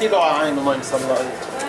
كيلو عين ومي صلى الله عليه.